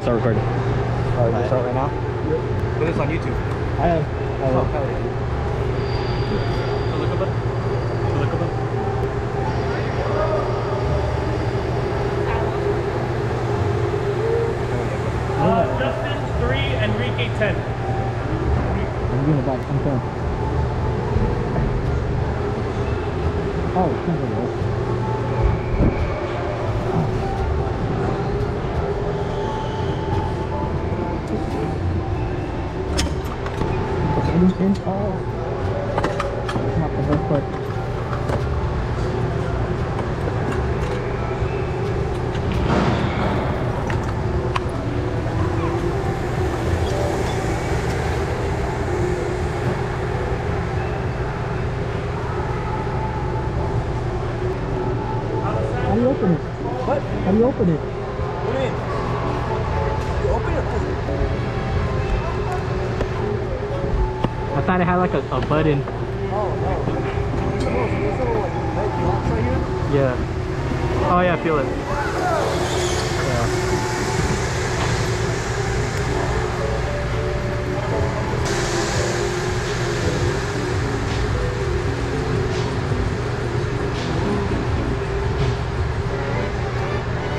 Start recording. Oh, you start right now? Put this on YouTube. I am. Oh, hell yeah. Uh, Justin, 3, Enrique, 10. I'm getting it back. I'm coming. Oh, it's simple, Best part. How do you open it? What? How do you open it? Thought it had like a, a button. Oh, like? Yeah. Oh yeah, I feel it.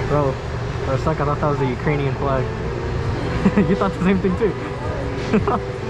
Bro, for a second I thought that was a Ukrainian flag. you thought the same thing too.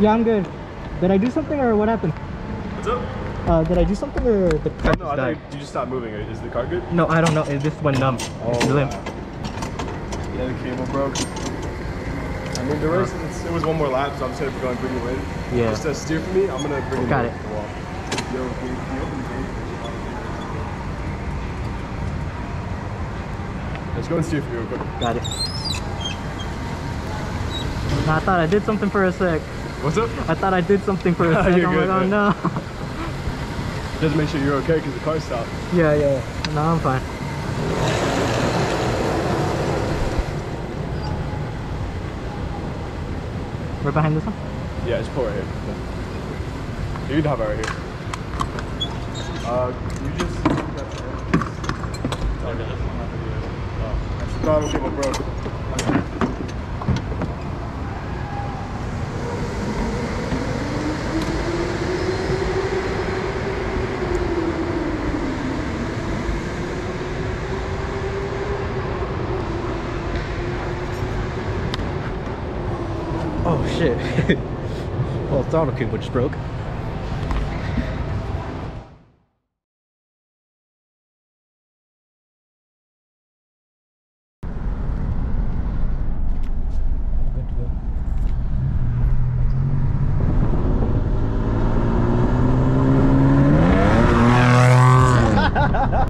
Yeah, I'm good. Did I do something or what happened? What's up? Uh, did I do something or the Oh, car no, I died? you just stopped moving. Is the car good? No, I don't know. It just went numb. it's limp. wow. Yeah, the cable broke. I mean, the race, it's, it was one more lap, so I'm just gonna go and bring you in. Yeah. Just to steer for me, I'm gonna bring you Got it. the wall. Yo, can you, can you open the gate? Let's go and steer for you real quick. Got it. I thought I did something for a sec. What's up? I thought I did something for a sec. You're I'm good, like, oh man. no. Just make sure you're okay because the car stopped. yeah, yeah. No, I'm fine. Right behind this one? Yeah, just pull right here. You can hop out right here. Uh, you just. Oh, throttle cable broke. Oh shit. well, throttle cable just broke.